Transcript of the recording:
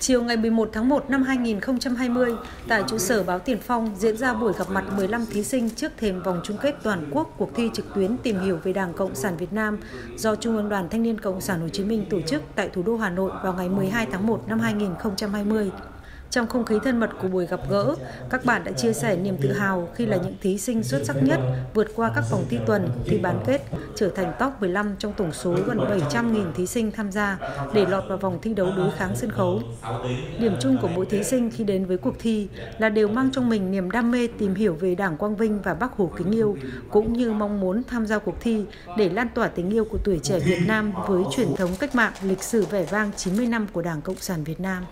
Chiều ngày 11 tháng 1 năm 2020, tại trụ sở báo Tiền Phong diễn ra buổi gặp mặt 15 thí sinh trước thềm vòng chung kết toàn quốc cuộc thi trực tuyến tìm hiểu về Đảng Cộng sản Việt Nam do Trung ương Đoàn Thanh niên Cộng sản Hồ Chí Minh tổ chức tại thủ đô Hà Nội vào ngày 12 tháng 1 năm 2020. Trong không khí thân mật của buổi gặp gỡ, các bạn đã chia sẻ niềm tự hào khi là những thí sinh xuất sắc nhất vượt qua các vòng thi tuần, thi bán kết, trở thành top 15 trong tổng số gần 700.000 thí sinh tham gia để lọt vào vòng thi đấu đối kháng sân khấu. Điểm chung của mỗi thí sinh khi đến với cuộc thi là đều mang trong mình niềm đam mê tìm hiểu về Đảng Quang Vinh và Bác Hồ kính yêu, cũng như mong muốn tham gia cuộc thi để lan tỏa tình yêu của tuổi trẻ Việt Nam với truyền thống cách mạng lịch sử vẻ vang 90 năm của Đảng Cộng sản Việt Nam.